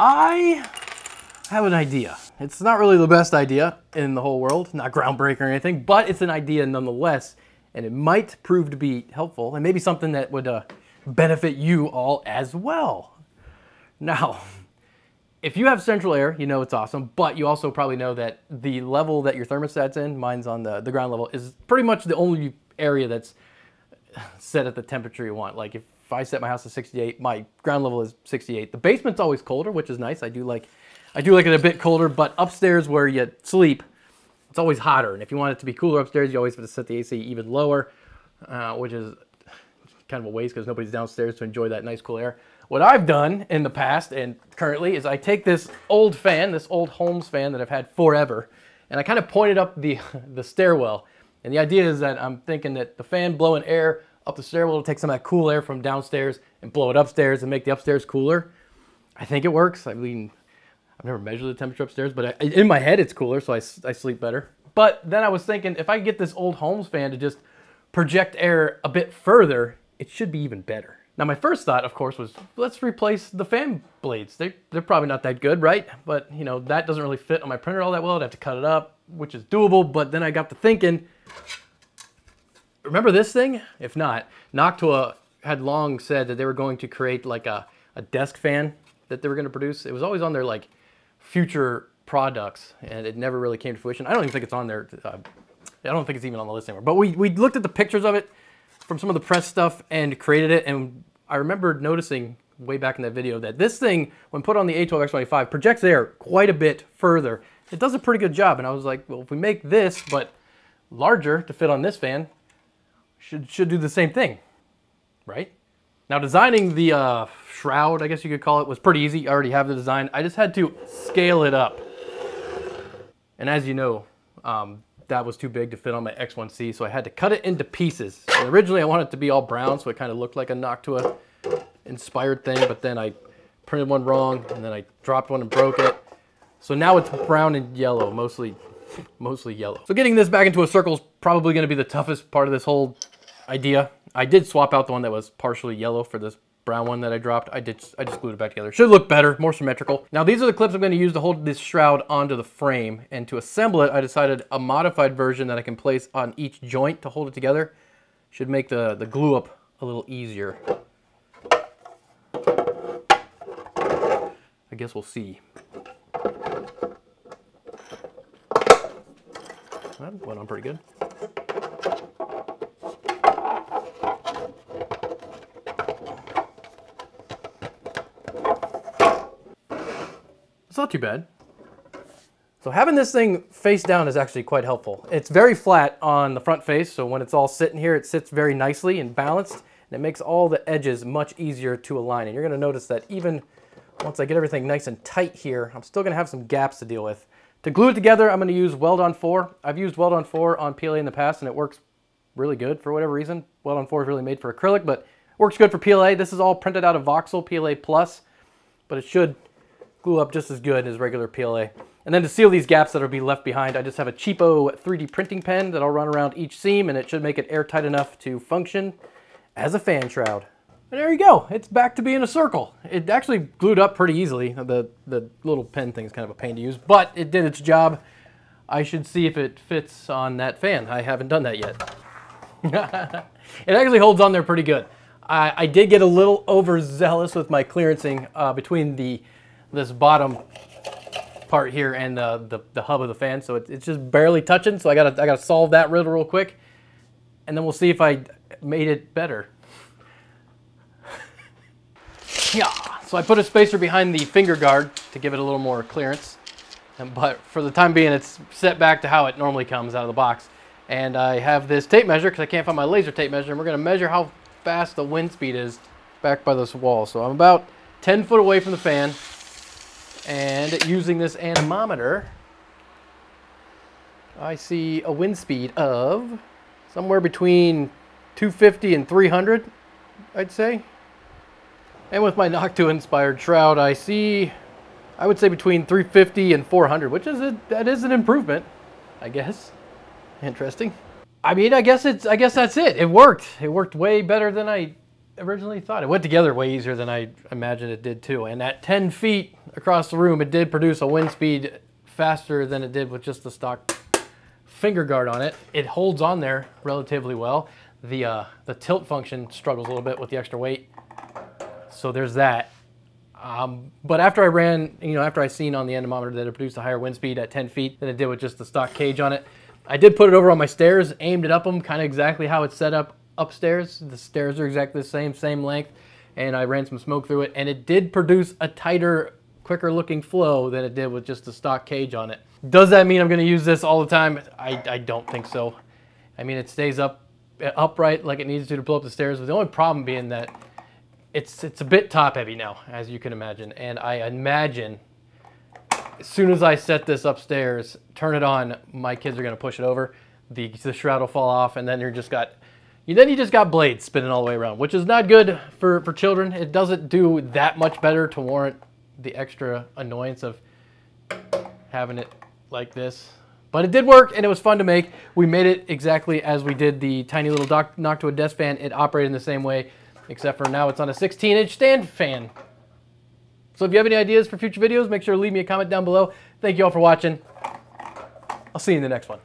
I have an idea. It's not really the best idea in the whole world, not groundbreaking or anything, but it's an idea nonetheless, and it might prove to be helpful and maybe something that would uh, benefit you all as well. Now, if you have central air, you know it's awesome, but you also probably know that the level that your thermostat's in, mine's on the, the ground level, is pretty much the only area that's set at the temperature you want. Like if I set my house to 68, my ground level is 68. The basement's always colder, which is nice. I do like I do like it a bit colder, but upstairs where you sleep, it's always hotter. And if you want it to be cooler upstairs, you always have to set the AC even lower, uh, which is kind of a waste because nobody's downstairs to enjoy that nice cool air. What I've done in the past and currently is I take this old fan, this old Holmes fan that I've had forever, and I kind of pointed up the, the stairwell. And the idea is that I'm thinking that the fan blowing air up the stairwell to take some of that cool air from downstairs and blow it upstairs and make the upstairs cooler. I think it works. I mean, I've never measured the temperature upstairs, but I, in my head it's cooler, so I, I sleep better. But then I was thinking, if I get this old Holmes fan to just project air a bit further, it should be even better. Now my first thought, of course, was let's replace the fan blades. They, they're probably not that good, right? But you know, that doesn't really fit on my printer all that well. I'd have to cut it up, which is doable. But then I got to thinking, remember this thing? If not, Noctua had long said that they were going to create like a, a desk fan that they were going to produce. It was always on their like future products and it never really came to fruition. I don't even think it's on there. Uh, I don't think it's even on the list anymore. But we, we looked at the pictures of it from some of the press stuff and created it. And I remember noticing way back in that video that this thing, when put on the A12X25, projects air quite a bit further. It does a pretty good job. And I was like, well, if we make this, but larger to fit on this fan, should, should do the same thing, right? Now designing the uh, shroud, I guess you could call it, was pretty easy. I already have the design. I just had to scale it up. And as you know, um, that was too big to fit on my X1C, so I had to cut it into pieces. And originally I wanted it to be all brown, so it kind of looked like a Noctua inspired thing, but then I printed one wrong, and then I dropped one and broke it. So now it's brown and yellow, mostly, mostly yellow. So getting this back into a circle is probably gonna be the toughest part of this whole idea. I did swap out the one that was partially yellow for this brown one that I dropped. I did I just glued it back together. Should look better, more symmetrical. Now these are the clips I'm going to use to hold this shroud onto the frame. And to assemble it, I decided a modified version that I can place on each joint to hold it together should make the, the glue up a little easier. I guess we'll see. That went on pretty good. Not too bad. So having this thing face down is actually quite helpful. It's very flat on the front face, so when it's all sitting here, it sits very nicely and balanced, and it makes all the edges much easier to align. And you're gonna notice that even once I get everything nice and tight here, I'm still gonna have some gaps to deal with. To glue it together, I'm gonna use Weld-On 4. I've used Weld-On 4 on PLA in the past, and it works really good for whatever reason. Weld-On 4 is really made for acrylic, but it works good for PLA. This is all printed out of Voxel PLA Plus, but it should glue up just as good as regular PLA. And then to seal these gaps that'll be left behind, I just have a cheapo 3D printing pen that I'll run around each seam and it should make it airtight enough to function as a fan shroud. And there you go, it's back to being a circle. It actually glued up pretty easily. The, the little pen thing is kind of a pain to use, but it did its job. I should see if it fits on that fan. I haven't done that yet. it actually holds on there pretty good. I, I, did get a little overzealous with my clearancing uh, between the this bottom part here and the, the, the hub of the fan. So it, it's just barely touching. So I gotta, I gotta solve that riddle real quick. And then we'll see if I made it better. yeah, so I put a spacer behind the finger guard to give it a little more clearance. But for the time being, it's set back to how it normally comes out of the box. And I have this tape measure because I can't find my laser tape measure. And we're gonna measure how fast the wind speed is back by this wall. So I'm about 10 foot away from the fan. And using this anemometer, I see a wind speed of somewhere between 250 and 300, I'd say. And with my Noctua inspired shroud, I see, I would say between 350 and 400, which is a, that is an improvement, I guess. Interesting. I mean, I guess it's, I guess that's it. It worked. It worked way better than I originally thought. It went together way easier than I imagined it did too. And at 10 feet across the room, it did produce a wind speed faster than it did with just the stock finger guard on it. It holds on there relatively well. The, uh, the tilt function struggles a little bit with the extra weight. So there's that. Um, but after I ran, you know, after I seen on the anemometer that it produced a higher wind speed at 10 feet than it did with just the stock cage on it, I did put it over on my stairs, aimed it up them, kind of exactly how it's set up upstairs. The stairs are exactly the same, same length, and I ran some smoke through it, and it did produce a tighter, quicker looking flow than it did with just the stock cage on it. Does that mean I'm going to use this all the time? I, I don't think so. I mean, it stays up upright like it needs to to blow up the stairs, but the only problem being that it's it's a bit top heavy now, as you can imagine, and I imagine as soon as I set this upstairs, turn it on, my kids are gonna push it over, the, the shroud will fall off, and then you're just got, you, then you just got blades spinning all the way around, which is not good for, for children. It doesn't do that much better to warrant the extra annoyance of having it like this. But it did work and it was fun to make. We made it exactly as we did the tiny little dock, Noctua desk fan. It operated in the same way, except for now it's on a 16 inch stand fan. So if you have any ideas for future videos, make sure to leave me a comment down below. Thank you all for watching. I'll see you in the next one.